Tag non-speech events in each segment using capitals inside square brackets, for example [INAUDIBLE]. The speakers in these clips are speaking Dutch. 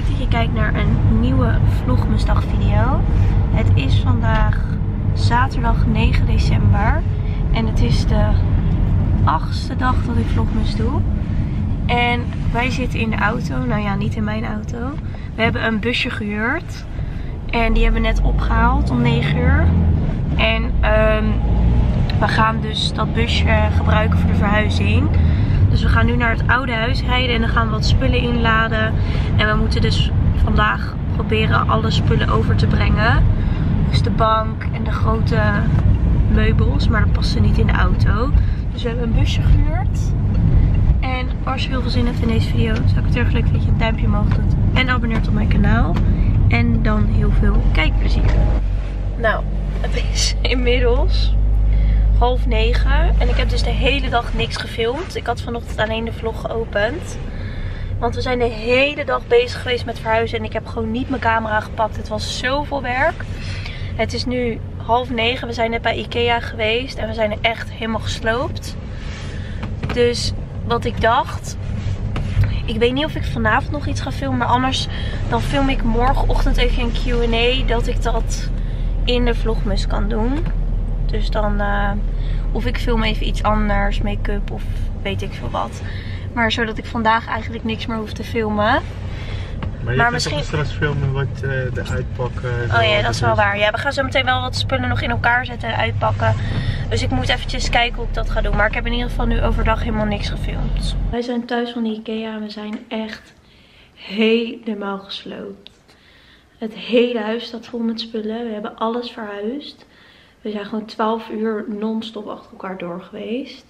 leuk dat je kijkt naar een nieuwe Vlogmasdag video. Het is vandaag zaterdag 9 december. En het is de achtste dag dat ik Vlogmas doe. En wij zitten in de auto. Nou ja, niet in mijn auto. We hebben een busje gehuurd. En die hebben we net opgehaald om 9 uur. En um, we gaan dus dat busje gebruiken voor de verhuizing. Dus we gaan nu naar het oude huis rijden en dan gaan we wat spullen inladen. En we moeten dus vandaag proberen alle spullen over te brengen. Dus de bank en de grote meubels, maar dat past niet in de auto. Dus we hebben een busje gehuurd. En als je heel veel zin hebt in deze video, zou ik het erg leuk dat je een duimpje omhoog doet. En abonneert op mijn kanaal. En dan heel veel kijkplezier. Nou, het is [LAUGHS] inmiddels half negen. En ik heb dus de hele dag niks gefilmd. Ik had vanochtend alleen de vlog geopend. Want we zijn de hele dag bezig geweest met verhuizen. En ik heb gewoon niet mijn camera gepakt. Het was zoveel werk. Het is nu half negen. We zijn net bij Ikea geweest. En we zijn er echt helemaal gesloopt. Dus wat ik dacht. Ik weet niet of ik vanavond nog iets ga filmen. Maar anders dan film ik morgenochtend even een Q&A. Dat ik dat in de vlogmus kan doen. Dus dan, uh, of ik film even iets anders, make-up of weet ik veel wat. Maar zodat ik vandaag eigenlijk niks meer hoef te filmen. Maar je maar misschien straks filmen wat uh, de uitpakken. Oh ja, dat is wel waar. Ja, we gaan zo meteen wel wat spullen nog in elkaar zetten en uitpakken. Dus ik moet eventjes kijken hoe ik dat ga doen. Maar ik heb in ieder geval nu overdag helemaal niks gefilmd. Wij zijn thuis van de Ikea en we zijn echt helemaal gesloopt. Het hele huis staat vol met spullen. We hebben alles verhuisd. We zijn gewoon 12 uur non-stop achter elkaar door geweest.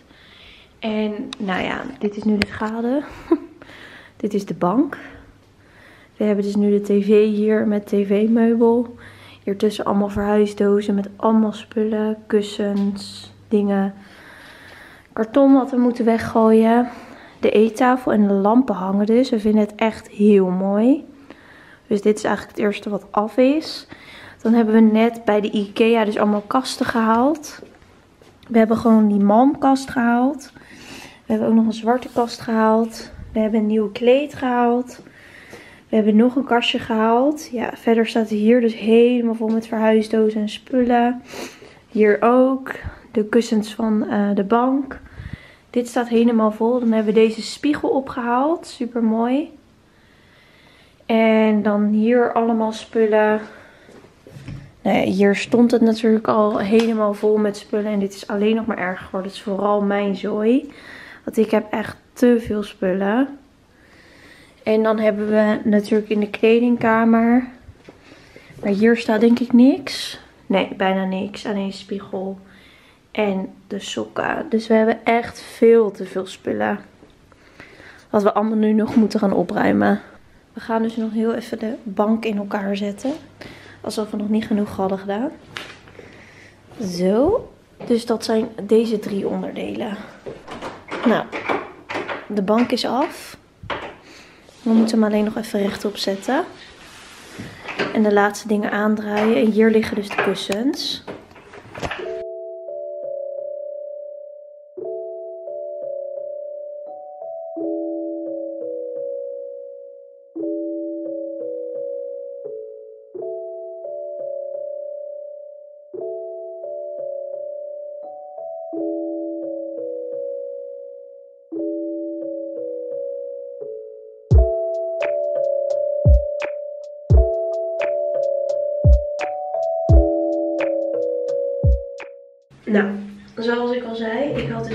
En nou ja, dit is nu de schade. [LAUGHS] dit is de bank. We hebben dus nu de tv hier met tv-meubel. Hier tussen allemaal verhuisdozen met allemaal spullen, kussens, dingen. Karton wat we moeten weggooien. De eettafel en de lampen hangen dus. We vinden het echt heel mooi. Dus dit is eigenlijk het eerste wat af is. Dan hebben we net bij de Ikea dus allemaal kasten gehaald. We hebben gewoon die malmkast gehaald. We hebben ook nog een zwarte kast gehaald. We hebben een nieuw kleed gehaald. We hebben nog een kastje gehaald. Ja, verder staat hier dus helemaal vol met verhuisdozen en spullen. Hier ook. De kussens van uh, de bank. Dit staat helemaal vol. Dan hebben we deze spiegel opgehaald. Super mooi. En dan hier allemaal spullen. Nou hier stond het natuurlijk al helemaal vol met spullen. En dit is alleen nog maar erger geworden. Het is vooral mijn zooi. Want ik heb echt te veel spullen. En dan hebben we natuurlijk in de kledingkamer. Maar hier staat denk ik niks. Nee, bijna niks. Alleen spiegel en de sokken. Dus we hebben echt veel te veel spullen. Wat we allemaal nu nog moeten gaan opruimen. We gaan dus nog heel even de bank in elkaar zetten. Alsof we nog niet genoeg hadden gedaan. Zo. Dus dat zijn deze drie onderdelen. Nou, de bank is af. We moeten hem alleen nog even rechtop zetten. En de laatste dingen aandraaien. En hier liggen dus de kussens.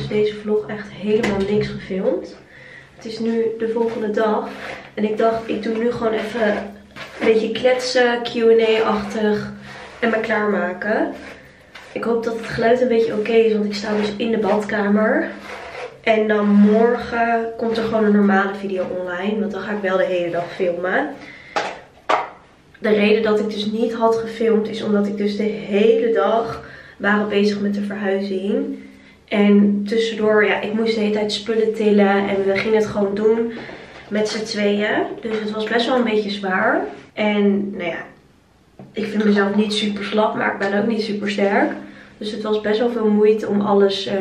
Dus deze vlog echt helemaal niks gefilmd. Het is nu de volgende dag. En ik dacht, ik doe nu gewoon even een beetje kletsen, Q&A-achtig en me klaarmaken. Ik hoop dat het geluid een beetje oké is, want ik sta dus in de badkamer. En dan morgen komt er gewoon een normale video online, want dan ga ik wel de hele dag filmen. De reden dat ik dus niet had gefilmd is omdat ik dus de hele dag waren bezig met de verhuizing. En tussendoor, ja, ik moest de hele tijd spullen tillen. En we gingen het gewoon doen met z'n tweeën. Dus het was best wel een beetje zwaar. En nou ja, ik vind mezelf niet super slap, maar ik ben ook niet super sterk. Dus het was best wel veel moeite om alles uh,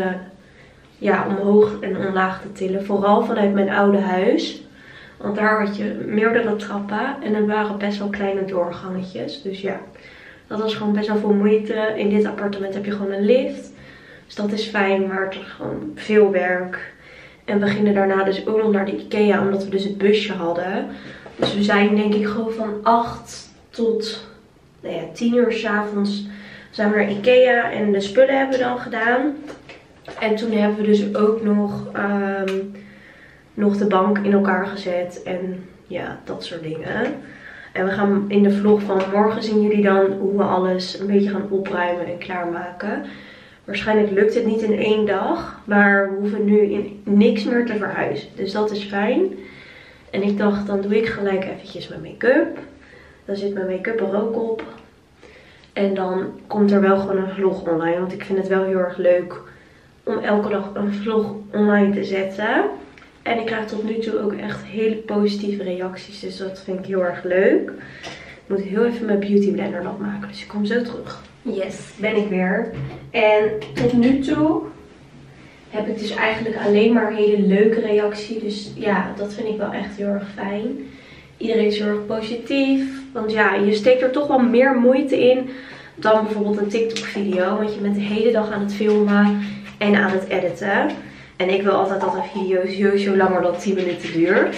ja, omhoog en omlaag te tillen. Vooral vanuit mijn oude huis. Want daar had je meerdere trappen en er waren best wel kleine doorgangetjes. Dus ja, dat was gewoon best wel veel moeite. In dit appartement heb je gewoon een lift. Dus dat is fijn, maar het is gewoon veel werk. En we gingen daarna dus ook nog naar de Ikea, omdat we dus het busje hadden. Dus we zijn denk ik gewoon van 8 tot nou ja, 10 uur s'avonds zijn we naar Ikea en de spullen hebben we dan gedaan. En toen hebben we dus ook nog, ehm, nog de bank in elkaar gezet en ja, dat soort dingen. En we gaan in de vlog van morgen zien jullie dan hoe we alles een beetje gaan opruimen en klaarmaken. Waarschijnlijk lukt het niet in één dag, maar we hoeven nu in niks meer te verhuizen. Dus dat is fijn. En ik dacht, dan doe ik gelijk eventjes mijn make-up. Dan zit mijn make-up er ook op. En dan komt er wel gewoon een vlog online. Want ik vind het wel heel erg leuk om elke dag een vlog online te zetten. En ik krijg tot nu toe ook echt hele positieve reacties. Dus dat vind ik heel erg leuk. Ik moet heel even mijn beauty blender nat maken. Dus ik kom zo terug. Yes, ben ik weer. En tot nu toe heb ik dus eigenlijk alleen maar hele leuke reacties. Dus ja, dat vind ik wel echt heel erg fijn. Iedereen is heel erg positief. Want ja, je steekt er toch wel meer moeite in dan bijvoorbeeld een TikTok video. Want je bent de hele dag aan het filmen en aan het editen. En ik wil altijd dat een video sowieso langer dan 10 minuten duurt.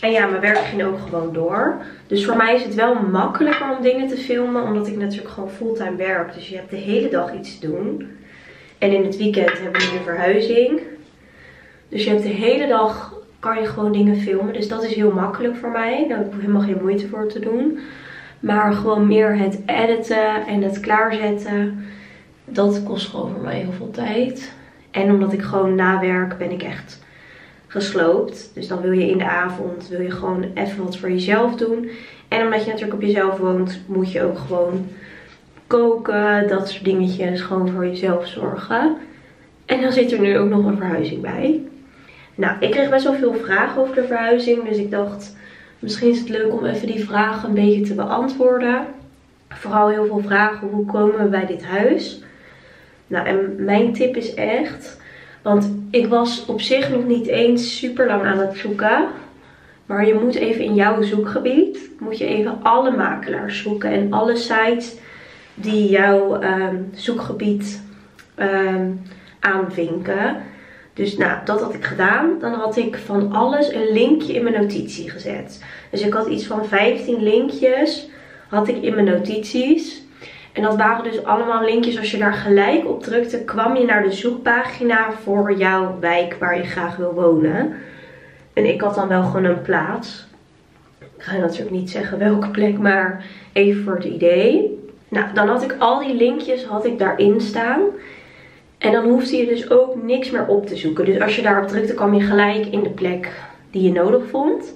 En ja, mijn werk ging ook gewoon door. Dus voor mij is het wel makkelijker om dingen te filmen. Omdat ik natuurlijk gewoon fulltime werk. Dus je hebt de hele dag iets te doen. En in het weekend hebben we nu de verhuizing. Dus je hebt de hele dag kan je gewoon dingen filmen. Dus dat is heel makkelijk voor mij. Daar heb ik helemaal geen moeite voor te doen. Maar gewoon meer het editen en het klaarzetten. Dat kost gewoon voor mij heel veel tijd. En omdat ik gewoon nawerk ben ik echt gesloopt. Dus dan wil je in de avond wil je gewoon even wat voor jezelf doen. En omdat je natuurlijk op jezelf woont, moet je ook gewoon koken, dat soort dingetjes. Gewoon voor jezelf zorgen. En dan zit er nu ook nog een verhuizing bij. Nou, ik kreeg best wel veel vragen over de verhuizing. Dus ik dacht, misschien is het leuk om even die vragen een beetje te beantwoorden. Vooral heel veel vragen, hoe komen we bij dit huis? Nou, en mijn tip is echt, want ik was op zich nog niet eens super lang aan het zoeken. Maar je moet even in jouw zoekgebied, moet je even alle makelaars zoeken en alle sites die jouw um, zoekgebied um, aanvinken. Dus nou, dat had ik gedaan. Dan had ik van alles een linkje in mijn notitie gezet. Dus ik had iets van 15 linkjes had ik in mijn notities. En dat waren dus allemaal linkjes. Als je daar gelijk op drukte, kwam je naar de zoekpagina voor jouw wijk waar je graag wil wonen. En ik had dan wel gewoon een plaats. Ik ga natuurlijk niet zeggen welke plek, maar even voor het idee. Nou, dan had ik al die linkjes had ik daarin staan. En dan hoefde je dus ook niks meer op te zoeken. Dus als je daarop drukte, kwam je gelijk in de plek die je nodig vond.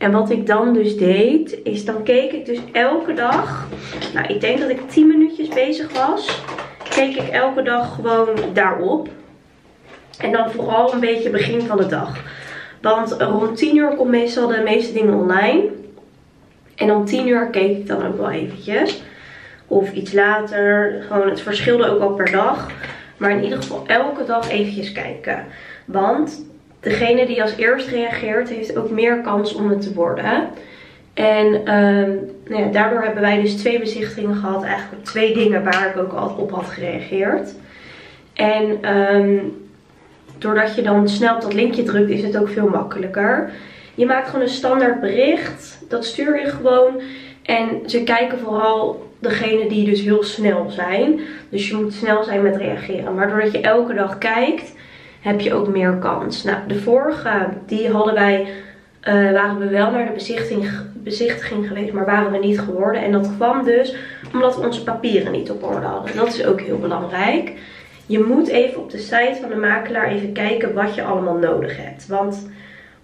En wat ik dan dus deed, is dan keek ik dus elke dag. Nou, ik denk dat ik 10 minuutjes bezig was. Keek ik elke dag gewoon daarop. En dan vooral een beetje begin van de dag. Want rond 10 uur komt meestal de meeste dingen online. En om 10 uur keek ik dan ook wel eventjes. Of iets later. Gewoon, het verschilde ook al per dag. Maar in ieder geval elke dag eventjes kijken. Want degene die als eerst reageert heeft ook meer kans om het te worden. En um, nou ja, daardoor hebben wij dus twee bezichtigingen gehad. Eigenlijk twee dingen waar ik ook al op had gereageerd. En um, doordat je dan snel op dat linkje drukt is het ook veel makkelijker. Je maakt gewoon een standaard bericht. Dat stuur je gewoon. En ze kijken vooral degene die dus heel snel zijn. Dus je moet snel zijn met reageren. Maar doordat je elke dag kijkt, heb je ook meer kans. Nou, de vorige, die hadden wij, uh, waren we wel naar de bezichtiging, bezichtiging geweest, maar waren we niet geworden. En dat kwam dus omdat we onze papieren niet op orde hadden. Dat is ook heel belangrijk. Je moet even op de site van de makelaar even kijken wat je allemaal nodig hebt. Want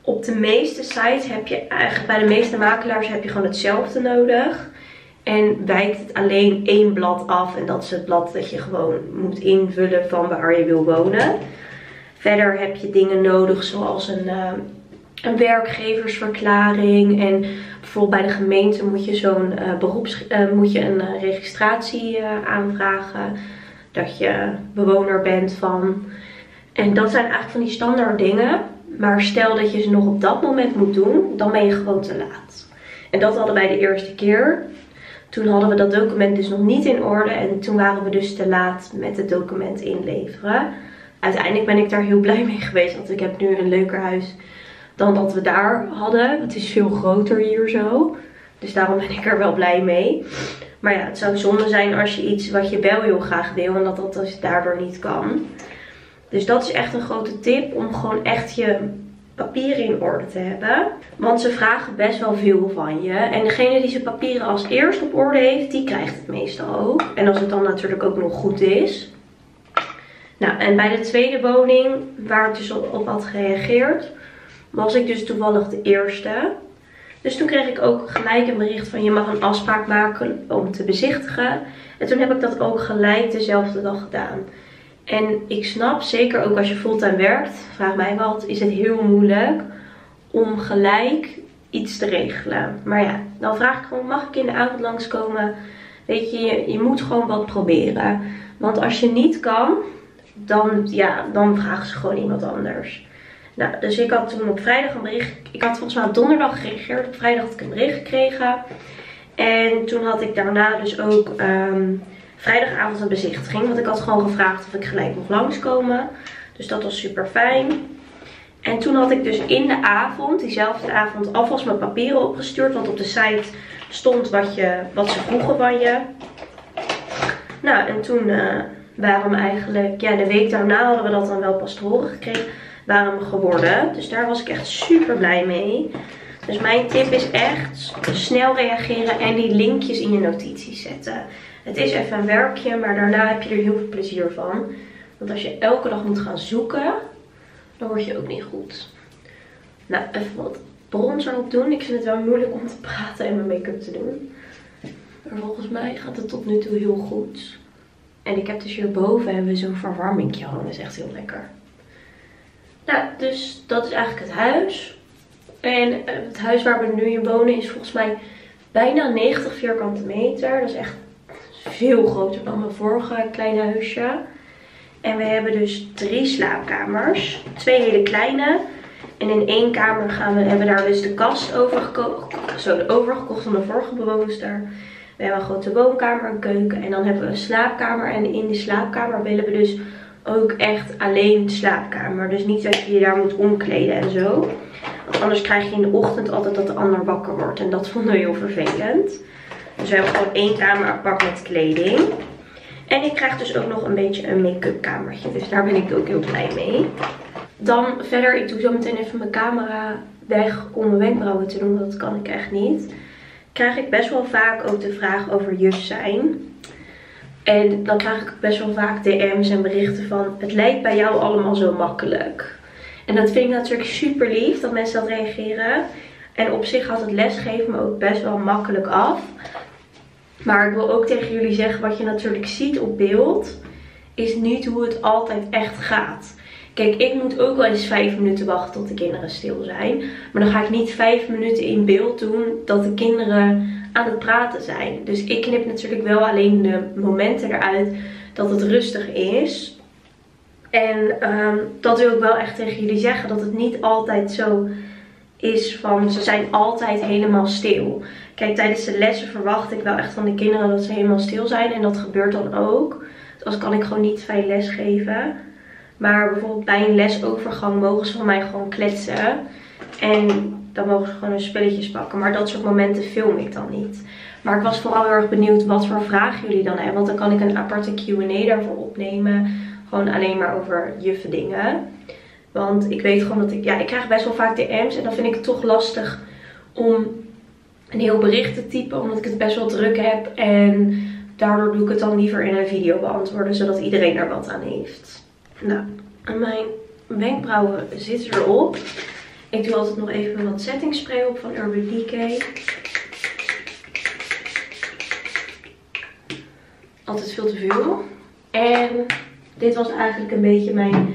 op de meeste sites heb je eigenlijk, bij de meeste makelaars heb je gewoon hetzelfde nodig. En wijkt het alleen één blad af. En dat is het blad dat je gewoon moet invullen van waar je wil wonen. Verder heb je dingen nodig zoals een, uh, een werkgeversverklaring. En bijvoorbeeld bij de gemeente moet je zo'n uh, beroeps, uh, moet je een registratie aanvragen. Dat je bewoner bent van. En dat zijn eigenlijk van die standaard dingen. Maar stel dat je ze nog op dat moment moet doen, dan ben je gewoon te laat. En dat hadden wij de eerste keer. Toen hadden we dat document dus nog niet in orde en toen waren we dus te laat met het document inleveren. Uiteindelijk ben ik daar heel blij mee geweest, want ik heb nu een leuker huis dan dat we daar hadden. Het is veel groter hier zo. Dus daarom ben ik er wel blij mee. Maar ja, het zou zonde zijn als je iets wat je wel heel graag wil en dat dat dus daardoor niet kan. Dus dat is echt een grote tip om gewoon echt je papieren in orde te hebben. Want ze vragen best wel veel van je. En degene die zijn papieren als eerst op orde heeft, die krijgt het meestal ook. En als het dan natuurlijk ook nog goed is. Nou, en bij de tweede woning, waar ik dus op had gereageerd, was ik dus toevallig de eerste. Dus toen kreeg ik ook gelijk een bericht van je mag een afspraak maken om te bezichtigen. En toen heb ik dat ook gelijk dezelfde dag gedaan. En ik snap, zeker ook als je fulltime werkt, vraag mij wat, is het heel moeilijk om gelijk iets te regelen. Maar ja, dan vraag ik gewoon, mag ik in de avond langskomen? Weet je, je, je moet gewoon wat proberen. Want als je niet kan, dan, ja, dan vragen ze gewoon iemand anders. Nou, dus ik had toen op vrijdag een bericht. Ik had volgens mij donderdag gereageerd. Op vrijdag had ik een bericht gekregen. En toen had ik daarna dus ook ehm, vrijdagavond een bezichtiging. Want ik had gewoon gevraagd of ik gelijk mocht langskomen. Dus dat was super fijn. En toen had ik dus in de avond, diezelfde avond, alvast mijn papieren opgestuurd. Want op de site stond wat, je, wat ze vroegen van je. Nou, en toen uh, we eigenlijk, ja, de week daarna hadden we dat dan wel pas te horen gekregen waren geworden. Dus daar was ik echt super blij mee. Dus mijn tip is echt snel reageren en die linkjes in je notities zetten. Het is even een werkje, maar daarna heb je er heel veel plezier van. Want als je elke dag moet gaan zoeken, dan word je ook niet goed. Nou, even wat bronzer op doen. Ik vind het wel moeilijk om te praten en mijn make-up te doen. Maar volgens mij gaat het tot nu toe heel goed. En ik heb dus hierboven hebben we zo'n verwarmingje hangen. Dat is echt heel lekker. Nou, dus dat is eigenlijk het huis. En eh, het huis waar we nu in wonen is volgens mij bijna 90 vierkante meter. Dat is echt veel groter dan mijn vorige kleine huisje. En we hebben dus drie slaapkamers. Twee hele kleine. En in één kamer gaan we, hebben we daar dus de kast over gekocht. Zo, de overgekocht van de vorige daar. We hebben een grote woonkamer, een keuken. En dan hebben we een slaapkamer. En in die slaapkamer willen we dus ook echt alleen slaapkamer. Dus niet dat je je daar moet omkleden en zo. Want anders krijg je in de ochtend altijd dat de ander wakker wordt. En dat [LAUGHS] vonden we heel vervelend. Dus we hebben gewoon één kamer apart met kleding. En ik krijg dus ook nog een beetje een make-up kamertje. Dus daar ben ik ook heel blij mee. Dan verder, ik doe zo meteen even mijn camera weg om mijn wenkbrauwen te doen. Dat kan ik echt niet. Krijg ik best wel vaak ook de vraag over juf zijn. En dan krijg ik best wel vaak DM's en berichten van het lijkt bij jou allemaal zo makkelijk. En dat vind ik natuurlijk super lief dat mensen dat reageren. En op zich had het lesgeven me ook best wel makkelijk af. Maar ik wil ook tegen jullie zeggen, wat je natuurlijk ziet op beeld, is niet hoe het altijd echt gaat. Kijk, ik moet ook wel eens vijf minuten wachten tot de kinderen stil zijn. Maar dan ga ik niet vijf minuten in beeld doen dat de kinderen aan het praten zijn. Dus ik knip natuurlijk wel alleen de momenten eruit dat het rustig is. En um, dat wil ik wel echt tegen jullie zeggen. Dat het niet altijd zo is van ze zijn altijd helemaal stil. Kijk, tijdens de lessen verwacht ik wel echt van de kinderen dat ze helemaal stil zijn. En dat gebeurt dan ook. Dus als kan ik gewoon niet fijn lesgeven. Maar bijvoorbeeld bij een lesovergang mogen ze van mij gewoon kletsen. En dan mogen ze gewoon hun spulletjes pakken. Maar dat soort momenten film ik dan niet. Maar ik was vooral heel erg benieuwd wat voor vragen jullie dan hebben. Want dan kan ik een aparte Q&A daarvoor opnemen. Gewoon alleen maar over juffe dingen. Want ik weet gewoon dat ik... Ja, ik krijg best wel vaak DM's. En dan vind ik het toch lastig om een heel bericht te typen. Omdat ik het best wel druk heb. En daardoor doe ik het dan liever in een video beantwoorden. Zodat iedereen er wat aan heeft. Nou, mijn wenkbrauwen zitten erop. Ik doe altijd nog even wat setting spray op van Urban Decay. Altijd veel te veel. En dit was eigenlijk een beetje mijn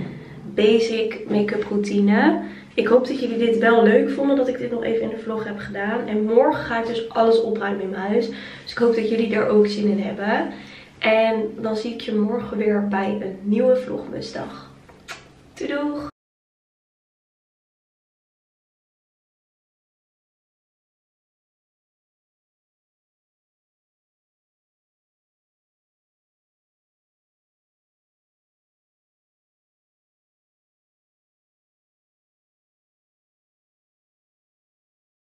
basic make-up routine. Ik hoop dat jullie dit wel leuk vonden dat ik dit nog even in de vlog heb gedaan. En morgen ga ik dus alles opruimen in mijn huis. Dus ik hoop dat jullie er ook zin in hebben. En dan zie ik je morgen weer bij een nieuwe vlogmusdag. Doei doeg!